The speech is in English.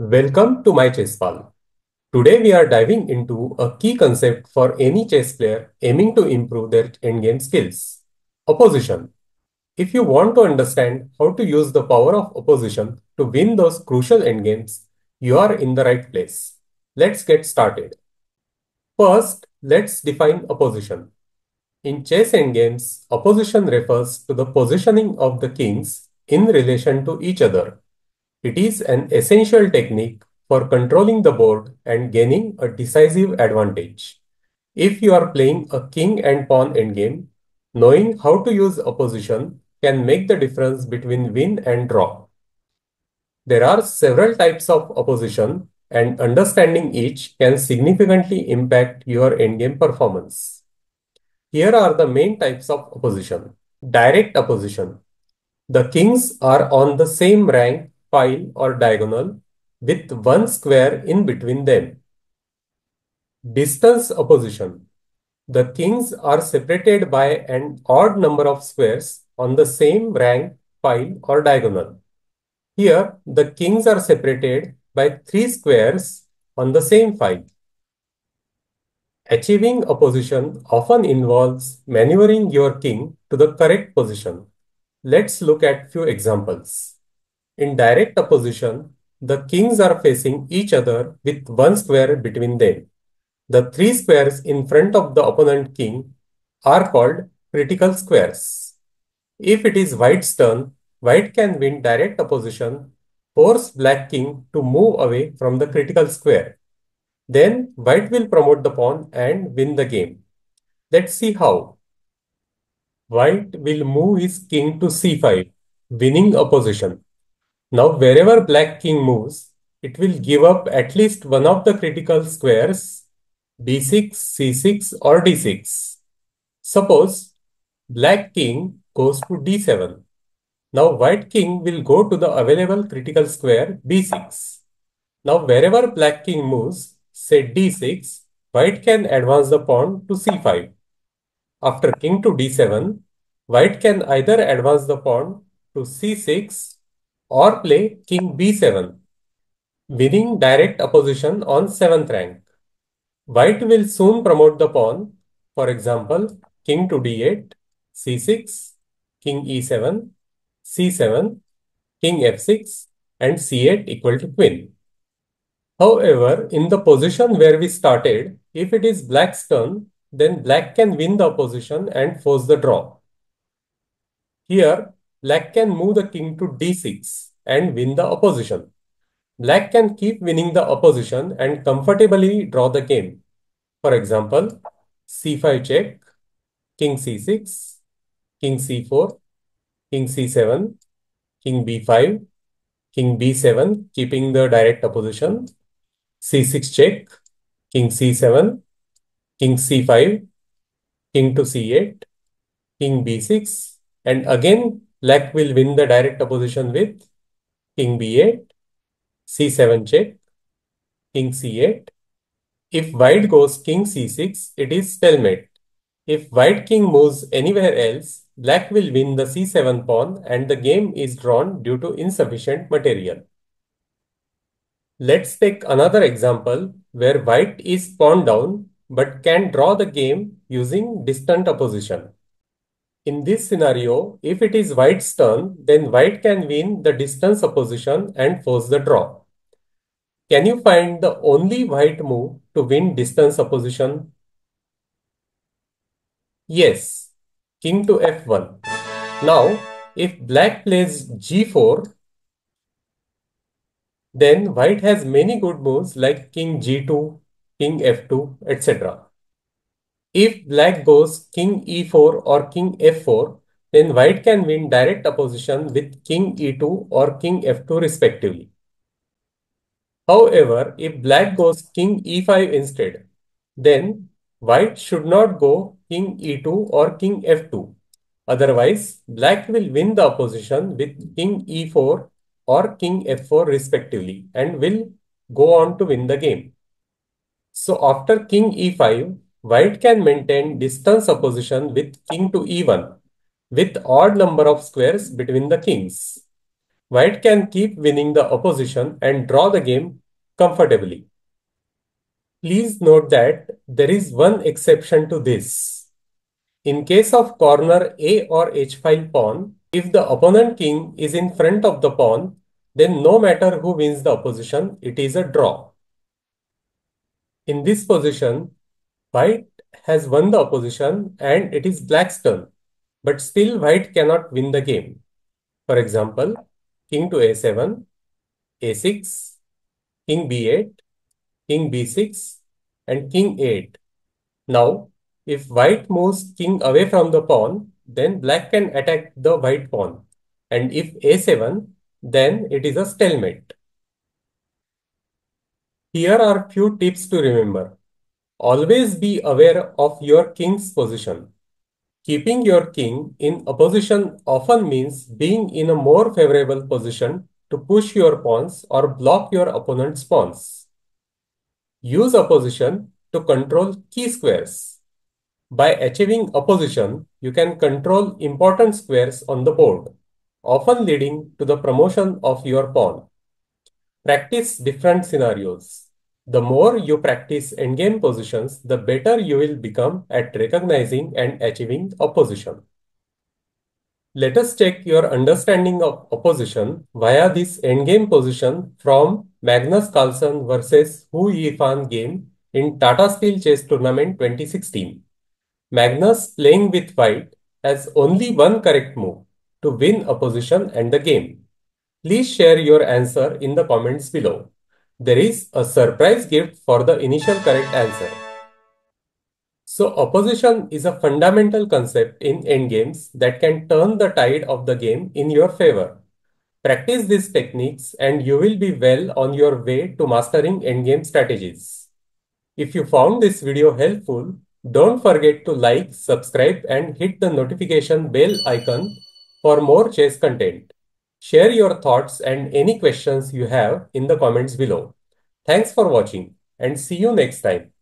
Welcome to MyChessPal. Today we are diving into a key concept for any chess player aiming to improve their endgame skills. Opposition. If you want to understand how to use the power of opposition to win those crucial endgames, you are in the right place. Let's get started. First, let's define opposition. In chess endgames, opposition refers to the positioning of the kings in relation to each other. It is an essential technique for controlling the board and gaining a decisive advantage. If you are playing a king and pawn endgame, knowing how to use opposition can make the difference between win and draw. There are several types of opposition and understanding each can significantly impact your endgame performance. Here are the main types of opposition. Direct opposition. The kings are on the same rank, file or diagonal with one square in between them. Distance opposition. The kings are separated by an odd number of squares on the same rank, file or diagonal. Here, the kings are separated by three squares on the same file. Achieving opposition often involves maneuvering your king to the correct position. Let's look at few examples. In direct opposition, the kings are facing each other with one square between them. The three squares in front of the opponent king are called critical squares. If it is white's turn, white can win direct opposition, force black king to move away from the critical square. Then white will promote the pawn and win the game. Let's see how. White will move his king to c5, winning opposition. Now wherever black king moves, it will give up at least one of the critical squares b6, c6 or d6. Suppose black king goes to d7. Now white king will go to the available critical square b6. Now wherever black king moves, say d6, white can advance the pawn to c5. After king to d7, white can either advance the pawn to c6 or play king b7, winning direct opposition on 7th rank. White will soon promote the pawn, for example, king to d8, c6, king e7, c7, king f6, and c8 equal to queen. However, in the position where we started, if it is black's turn, then black can win the opposition and force the draw. Here, black can move the king to d6 and win the opposition. Black can keep winning the opposition and comfortably draw the game. For example, c5 check, king c6, king c4, king c7, king b5, king b7, keeping the direct opposition, c6 check, king c7, king c5, king to c8, king b6, and again black will win the direct opposition with king b8, c7 check, king c8. If white goes king c6, it is stalemate. If white king moves anywhere else, black will win the c7 pawn and the game is drawn due to insufficient material. Let's take another example where white is pawn down but can draw the game using distant opposition. In this scenario, if it is white's turn, then white can win the distance opposition and force the draw. Can you find the only white move to win distance opposition? Yes, king to f1. Now, if black plays g4, then white has many good moves like king g2, king f2, etc. If black goes king e4 or king f4, then white can win direct opposition with king e2 or king f2 respectively. However, if black goes king e5 instead, then white should not go king e2 or king f2. Otherwise, black will win the opposition with king e4 or king f4 respectively and will go on to win the game. So after king e5, white can maintain distance opposition with king to e1 with odd number of squares between the kings. White can keep winning the opposition and draw the game comfortably. Please note that there is one exception to this. In case of corner A or h-file pawn, if the opponent king is in front of the pawn, then no matter who wins the opposition, it is a draw. In this position, white has won the opposition and it is black's turn, but still white cannot win the game. For example, king to a7, a6, king b8, king b6, and king 8. Now, if white moves king away from the pawn, then black can attack the white pawn. And if a7, then it is a stalemate. Here are few tips to remember. Always be aware of your king's position. Keeping your king in opposition often means being in a more favorable position to push your pawns or block your opponent's pawns. Use opposition to control key squares. By achieving opposition, you can control important squares on the board, often leading to the promotion of your pawn. Practice different scenarios. The more you practice endgame positions, the better you will become at recognizing and achieving opposition. Let us check your understanding of opposition via this endgame position from Magnus Carlsen versus Hou Yifan game in Tata Steel Chess Tournament 2016. Magnus playing with white has only one correct move to win opposition and the game. Please share your answer in the comments below. There is a surprise gift for the initial correct answer. So opposition is a fundamental concept in endgames that can turn the tide of the game in your favor. Practice these techniques and you will be well on your way to mastering endgame strategies. If you found this video helpful, don't forget to like, subscribe and hit the notification bell icon for more chess content. Share your thoughts and any questions you have in the comments below. Thanks for watching and see you next time.